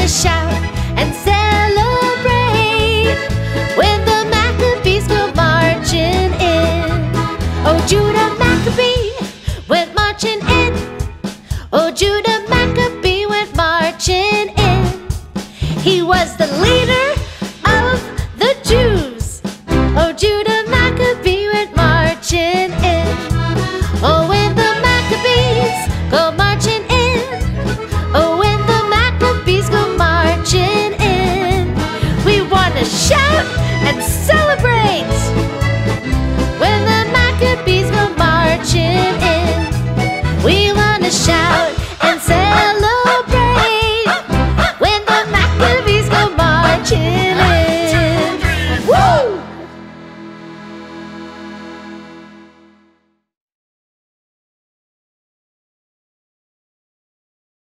gonna shout and celebrate when the Maccabees go marching in. Oh, Judah Maccabee went marching in. Oh, Judah Maccabee went marching in. He was the leader.